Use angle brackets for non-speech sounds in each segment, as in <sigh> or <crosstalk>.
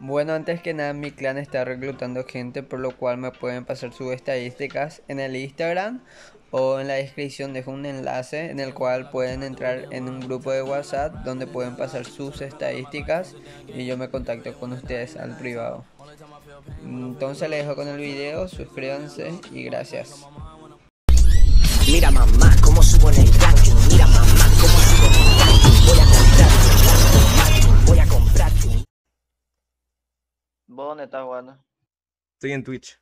Bueno, antes que nada mi clan está reclutando gente, por lo cual me pueden pasar sus estadísticas en el Instagram o en la descripción dejo un enlace en el cual pueden entrar en un grupo de WhatsApp donde pueden pasar sus estadísticas y yo me contacto con ustedes al privado. Entonces les dejo con el video, suscríbanse y gracias. Mira mamá, cómo subo en el ranking. Mira mamá, cómo subo ¿Vos dónde estás jugando? Estoy en Twitch.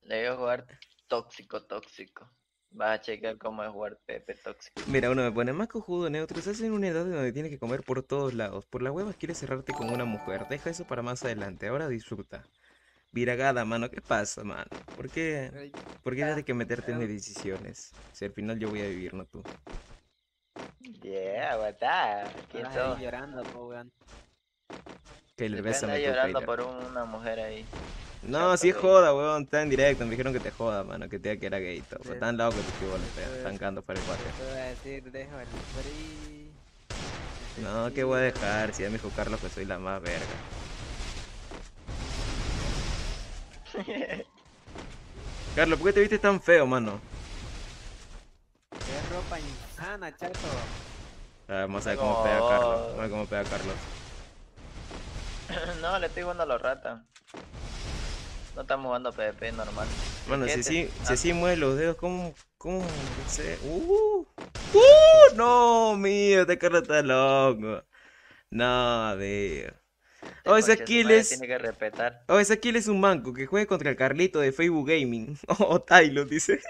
Le a jugar tóxico, tóxico. Vas a checar cómo es jugar Pepe tóxico. Mira, uno me pone más cojudo neutro. Estás en una edad donde tienes que comer por todos lados. Por las huevas quieres cerrarte con una mujer. Deja eso para más adelante. Ahora disfruta. Viragada, mano. ¿Qué pasa, mano? ¿Por qué, ¿por qué tienes que meterte en decisiones? Si al final yo voy a vivir, no tú. Yeah, está? ¿Quién sos? llorando, po, weón. Que le besa llorando por una mujer ahí. No, si es joda, weón, está en directo, me dijeron que te joda, mano, que te diga que era gay, todo. Sí. Tan loco que te estuvo están cagando para el cuate. Te voy a decir, dejo el free. No, que voy a dejar, si ya me dijo Carlos que soy la más verga. <laughs> Carlos, ¿por qué te viste tan feo, mano? Insana, chato. Ah, vamos a ver cómo pega Carlos. Vamos a ver cómo pega Carlos. <clears throat> no, le estoy jugando a los ratas. No estamos jugando PvP normal. Bueno, si así, si así mueve los dedos, ¿cómo? ¿Cómo? No sé. ¡Uh! ¡Uh! No, mío, este carro está loco. No, tío. Oh, ese Aquiles. Tiene que respetar. Oh, ese Aquiles es un manco que juega contra el Carlito de Facebook Gaming. <laughs> Oh, Tylo, dice.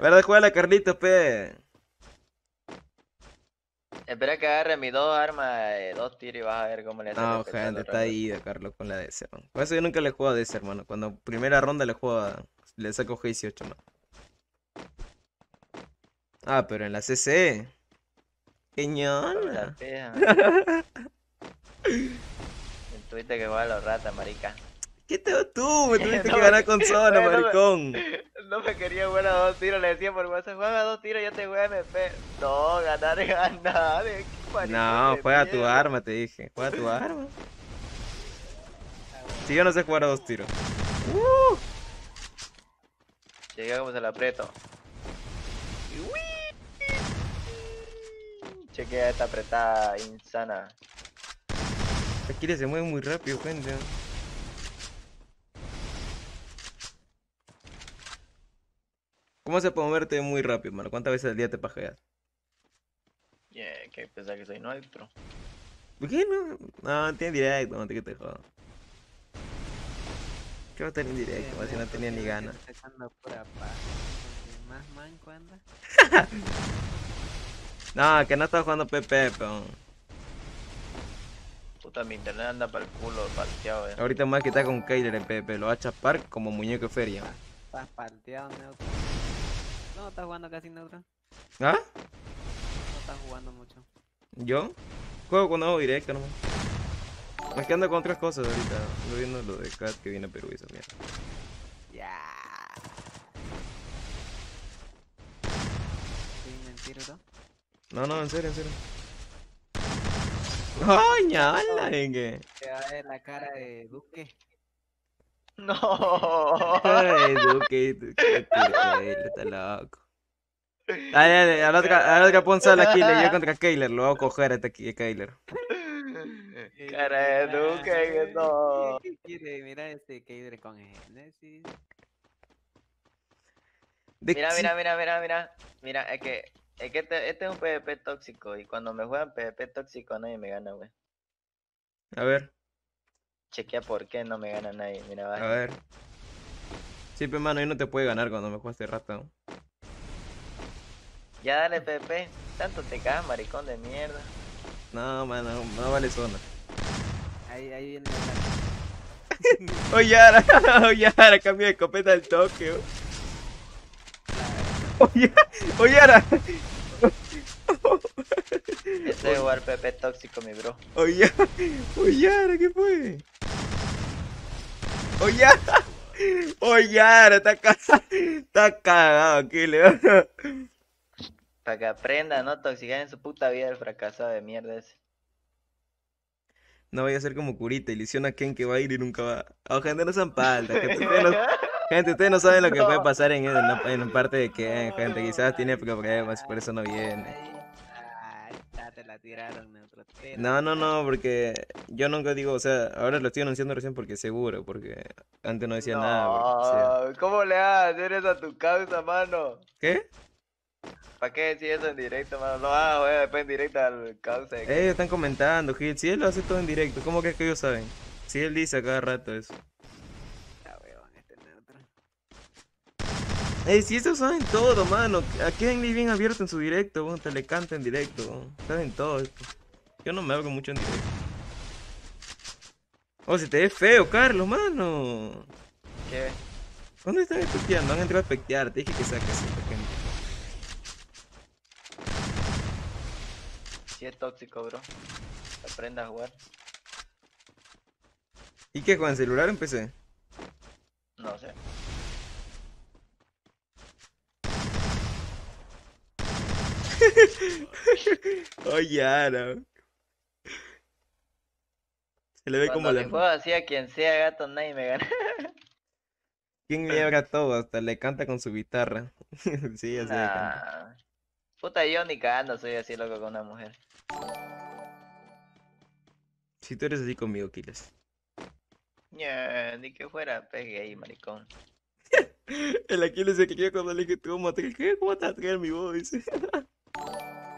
¿Verdad? Juega la Carlito, pe. Espera que agarre mis dos armas, eh, dos tiros y vas a ver cómo le hace. No, gente, está ahí de Carlos con la DS, man. Por eso yo nunca le juego a DS, hermano. Cuando primera ronda le juego a... Le saco G18, man. Ah, pero en la CC. Queñona. Tuviste que jugar a los ratas, marica. ¿Qué te tú? Me <laughs> tuviste que ganar con zona, maricón. No me quería jugar a dos tiros, le decía por WhatsApp, juega a dos tiros, yo te juego MP. No, ganar es ganar. No, juega tu arma, te dije. Juega tu <laughs> arma. Si yo no sé jugar a dos tiros. Uh. Llega como se la aprieto. Chequea esta apretada insana. Aquí se mueve muy rápido, gente. ¿Cómo se puede moverte muy rápido, mano? ¿Cuántas veces al día te pajeas? Yeah, que pensar que soy neutro. ¿Por qué no? No, tiene directo, no te que te jodas. ¿Qué va a estar en directo? si no tenía ni ganas. ¿Más manco anda? <laughs> no, que no está jugando PP, peón. Puta, mi internet anda para el culo, parteado, eh. Ahorita más que está con Kailer en PP, lo va a chapar como muñeco de feria. Estás parteado, neutro. No, estás jugando casi neutro. ¿Ah? No estás jugando mucho. ¿Yo? Juego cuando hago directo nomás. Es que ando con otras cosas ahorita. Estoy viendo lo de Cat que viene a Perú y esa mierda. Ya. mentira, no? No, no, en serio, en serio. ¡Ay, ñala, venga! Te va a ver la cara de Duque. No. Ay, Duque, Duque, está loco. Ay, ay, a la Killer, yo contra Kayler, lo voy a coger hasta aquí, Kayler. Cara de Duque, no. ¿Qué quiere? Mira este Kayler con Genesis. Mira, mira, mira, mira, mira. Mira, es que, es que este, este es un PvP tóxico y cuando me juegan PvP tóxico nadie me gana, güey. A ver. Chequea por qué no me gana nadie, mira, va. A ver. Sí, pero mano, ahí no te puede ganar cuando me juegas este rato. Ya dale, Pepe. Tanto te cagas, maricón de mierda. No, mano, no vale zona. Ahí, ahí viene la... <laughs> Oye, ahora, <laughs> oye, ahora, cambio de escopeta al toque. Oye, oye, ahora. Este es Pepe tóxico, mi bro. Oye, oye, ahora, ¿qué fue? Oye, ahora, está cagado. Está cagado, ¿qué le va? Para que aprenda, no toxicar en su puta vida el fracasado de mierda ese. No vaya a ser como Curita, ilusiona a Ken que va a ir y nunca va. Oh, gente, no sean paltas. Gente, ustedes no, saben lo que puede <laughs> pasar en, en, la, en parte de Ken. Gente, quizás tiene problemas, por eso no viene. Tiraron, la No, no, no, porque yo nunca digo, o sea, ahora lo estoy anunciando recién porque seguro, porque antes no decía nada. porque, o sea, No, ¿cómo le vas a hacer eso a tu causa, mano? ¿Qué? ¿Para qué decir eso en directo, mano? Lo vas a ver después en directo al causa. de que- Ellos están comentando, Gil. Si él lo hace todo en directo, ¿cómo crees que ellos saben? Si él dice a cada rato eso. Ya, weón, este neutro. Ey, si estos saben todo, mano. ¿A quién ni bien abierto en su directo? weón? Te le canta en directo. weón. Saben todo esto. Yo no me hablo mucho en directo. Oh, si te ves feo, Carlos, mano. ¿Qué? ¿Dónde están espeteando? Han entrado a espectear. Te dije que saques esta gente. Sí es tóxico, bro. Aprenda a jugar. ¿Y qué, Juan? ¿Celular o en PC? No sé. <laughs> Oye, Ara. Se le ve como Cuando la... le juego así a quien sea gato, nadie me gana. <laughs> ¿Quién lleva todo? Hasta le canta con su guitarra. <laughs> sí, así le. Nah. Puta, yo ni cagando soy así loco con una mujer. Si tú eres así conmigo, Kiles. Ni que fuera pegue ahí, maricón. El Aquiles se quería cuando le dije, tú cómo te, ¿qué? ¿Cómo te va a traer mi voz?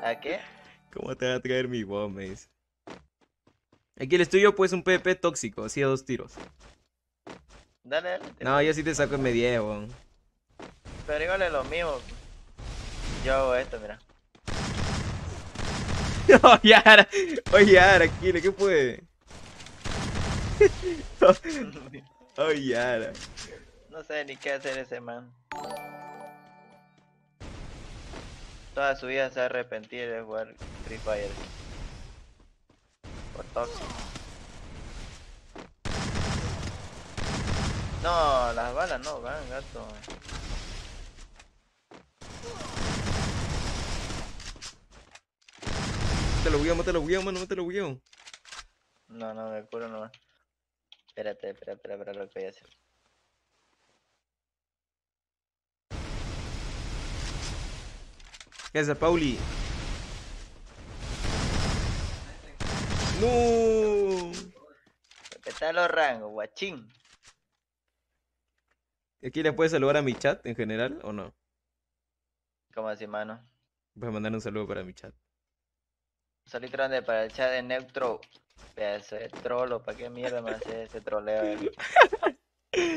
¿A qué? ¿Cómo te va a traer mi voz? Me dice. Aquiles, tú y yo pues un PP tóxico, así a dos tiros. Dale, dale. No, yo sí te saco en medievo. Pero igual es lo mismo. Yo hago esto, mira. <laughs> Oye, Ara, oye, Ara, Aquiles, ¿qué fue? <laughs> Oye, Ara. No sé ni qué hacer ese man. Toda su vida se va a arrepentir de jugar Free Fire. Por tóxico. No, las balas no van, gato. Te lo bugueo, te lo bugueo, mano, te lo bugueo. No, no, me curo no. Espérate, espera, espera, espera lo que voy a hacer. ¿Qué haces, Pauli? No. Respeta los rangos, guachín. ¿Aquí le puedes saludar a mi chat en general o no? ¿Cómo así, mano? Voy a mandar un saludo para mi chat. Solito grande para el chat de Neutro. Pedazo de trolo, ¿para qué mierda me hace ese troleo? eh? <laughs>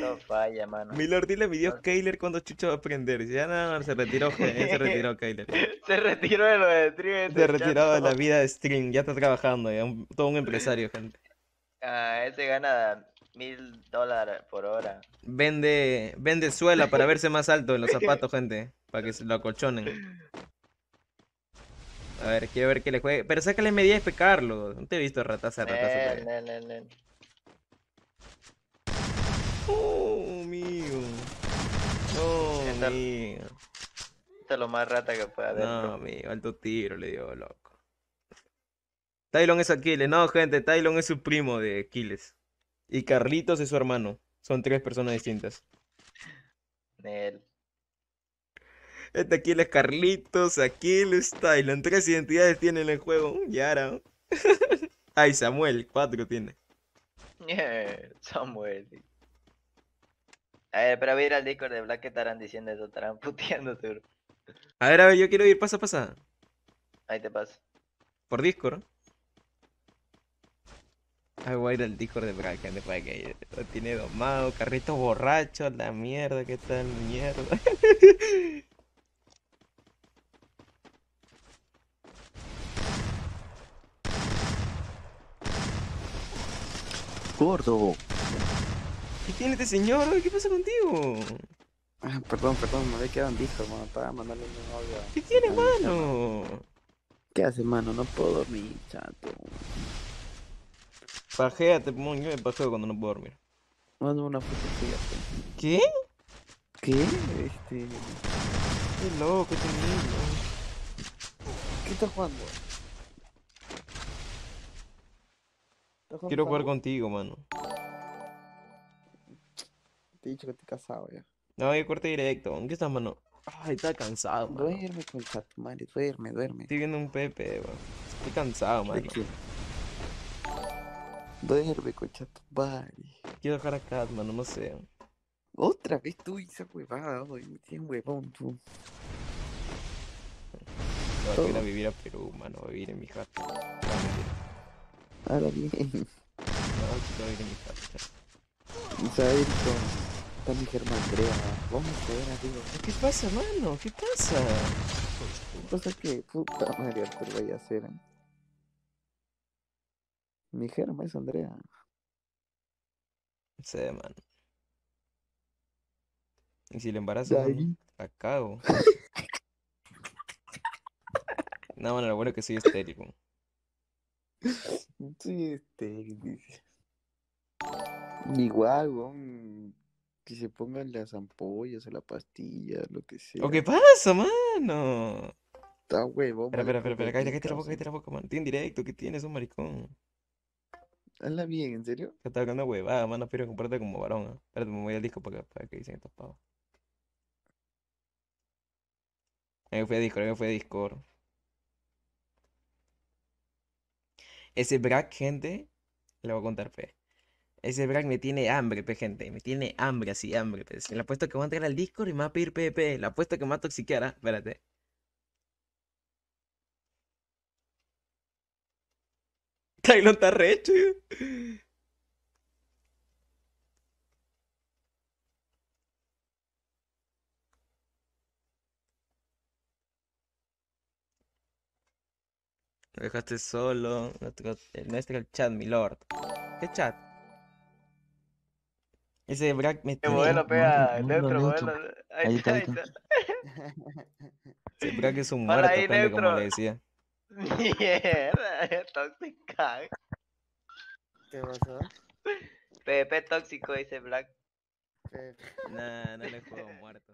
No falla, mano. Milord, dile a mi dios cuando Chucha va a aprender. Ya no, no, se retiró, se retiró Kailer. <laughs> Se retiró de lo de stream. Se retiró de la vida de stream, ya está trabajando, ya un- todo un empresario, gente. Ah, ese gana mil dólares por hora. Vende, vende suela para <laughs> verse más alto en los zapatos, gente, para que se lo acolchonen. A ver, quiero ver que le juegue. Pero sácale M10, Carlos. No te he visto rataza, rataza. Nel, nel, nel. Oh, mío. Oh, Esta- mío. Esto es lo más rata que puede haber. No, amigo, alto tiro le dio, loco. Tylon es Aquiles. No, gente, Tylon es su primo de Aquiles. Y Carlitos es su hermano. Son tres personas distintas. Nel. Este Aquiles Carlitos, Aquiles, Tylon. Tres identidades tiene en el juego. Yara. <laughs> Ay, Samuel, cuatro tiene. <laughs> Samuel. A ver, pero voy a ir al Discord de Black que estarán diciendo eso, estarán <laughs> puteando seguro. A ver, a ver, yo quiero ir, pasa, pasa. Ahí te paso. Por Discord. Ay, voy a ir al Discord de Black, gente, para que lo tiene domado. Carrito borracho, la mierda, ¿qué tal, mierda? Gordo. ¿Qué tiene este señor? ¿Qué pasa contigo? Ah, perdón, perdón, me había quedado en disco, hermano, para mandarle un audio. ¿Qué tiene, mano? ¿Qué hace, mano? No puedo dormir, chato. Pajéate, mon, yo me pajeo cuando no puedo dormir. Mando una foto tuya, pues. ¿Qué? ¿Qué? Este. Qué loco, este niño. ¿Qué estás jugando? ¿Estás jugando Quiero jugar contigo, mano. Te he dicho que estoy casado ya. No, yo corte directo. ¿En qué estás, mano? Ay, está cansado, mano. Duerme con el chat, madre, duerme, duerme. Estoy viendo un Pepe, weón. Estoy cansado, ¿De mano. qué? Duerme, concha tu madre. Quiero dejar acá, mano, no sé. Otra vez tú y esa huevada, hoy me tienes huevón tú. No, voy a ir a vivir a Perú, mano. Voy a vivir en mi mentira. Ahora bien. No, quiero vivir en mi jato. Isabel con... Está mi germán Andrea. Vamos a ver, amigo. ¿Qué pasa, mano? ¿Qué pasa? ¿Qué pasa que puta madre Arthur vaya a hacer? eh? Mi germa es Andrea. Sé, mano. Y si le embarazo, David. la cago. <laughs> No, mano, lo bueno es que soy. Sí, este, dice. Igual, weón. Que se pongan las ampollas o la pastilla, lo que sea. ¿O qué pasa, mano? Está huevón. Espera, espera, espera, cállate, cállate la boca, cállate la boca, mano. Tiene directo, ¿qué tienes? Un maricón. Hazla bien, ¿en serio? Que está hablando huevada, mano, pero comportate como varón. ¿ah? Espérate, me voy al disco para que, para que dicen estos pavos. A mí me fui a Discord, a mí me fui a Discord. Ese Brack, gente, le voy a contar, pe. Ese Brack me tiene hambre, pe, gente. Me tiene hambre, así, hambre, pe. Le apuesto que va a entrar al Discord y me va a pedir PP. Le apuesto que me va a toxiquear, ¿ah? Espérate. <laughs> Tylon está recho. Lo dejaste solo. Nuestro, el nuestro chat, mi lord. ¿Qué chat? Ese Brack me modelo pega, neutro, modelo. Ahí está, ahí está. <laughs> Ese Brack es un muerto, ahí, pende, como neutro. le decía. <laughs> Mierda, tóxica. ¿Qué pasó? PP tóxico, dice Black. Nah, no le <laughs> juego muerto.